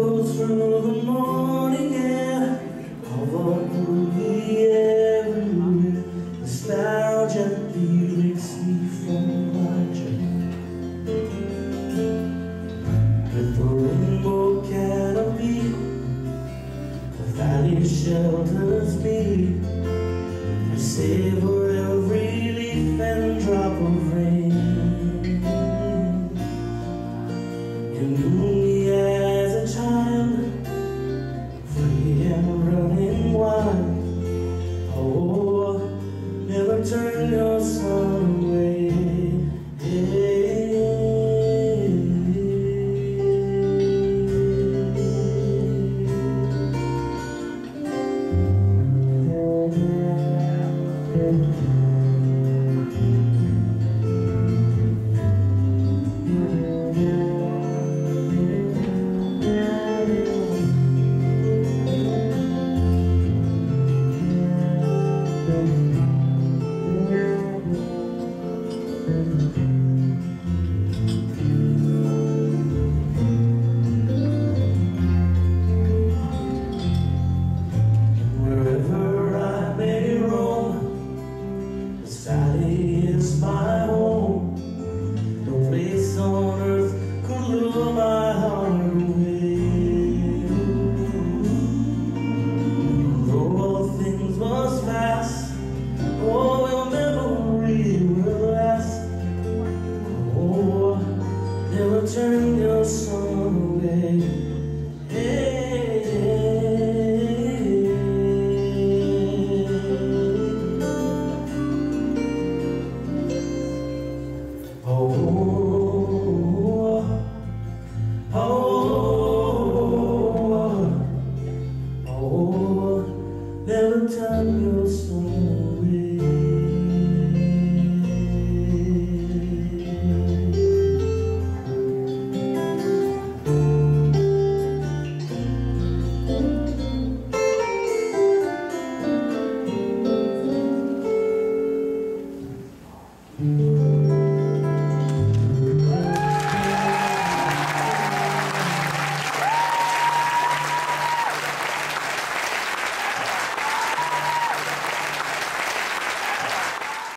through the morning air. Although the everywhere Nostalgia feelings me from my journey With the rainbow canopy The valley shelters me. I savor Wherever I may roam, this valley is my Never turn your song away. Hey.